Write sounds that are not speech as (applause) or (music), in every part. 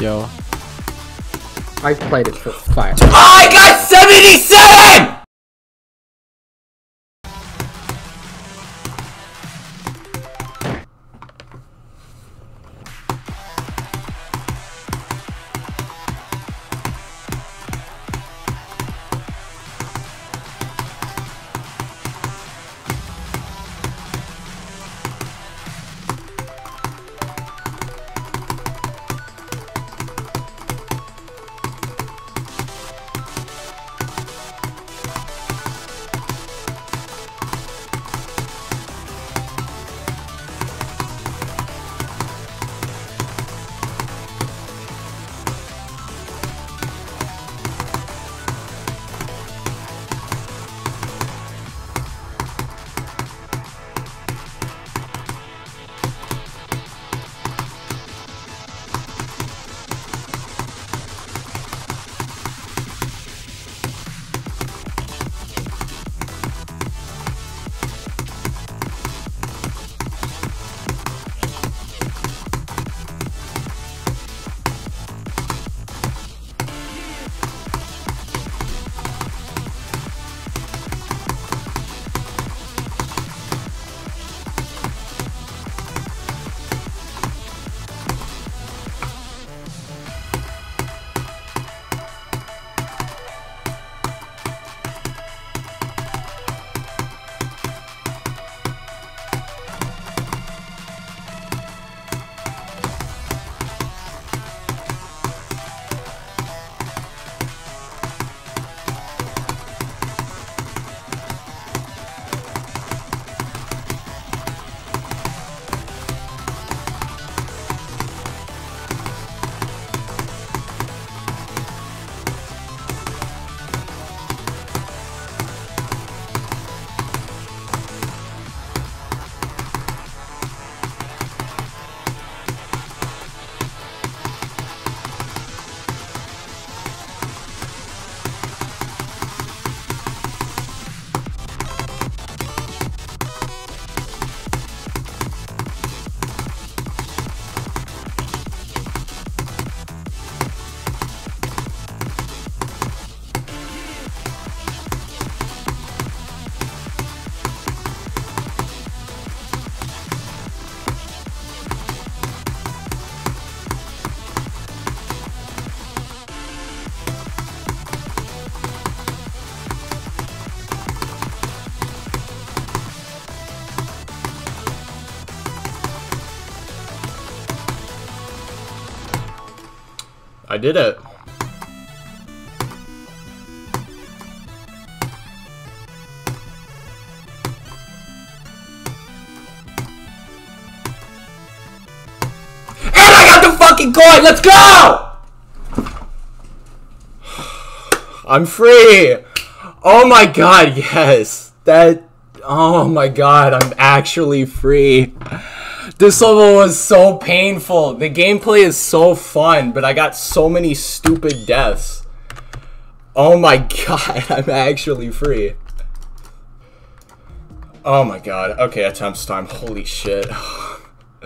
Yo. I played it for five. I got 77! I did it. And I got the fucking coin! Let's go! (sighs) I'm free! Oh my god, yes! That. Oh my god, I'm actually free. This level was so painful. The gameplay is so fun, but I got so many stupid deaths. Oh my (laughs) god, I'm actually free. Oh my god. Okay, attempts time. Holy shit. (sighs)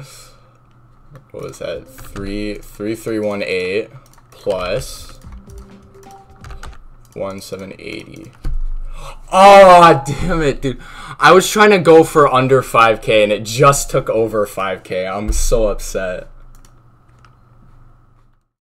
what was that? Three three three one eight plus one seven eighty. Oh, (laughs) damn it, dude. I was trying to go for under 5k and it just took over 5k. I'm so upset.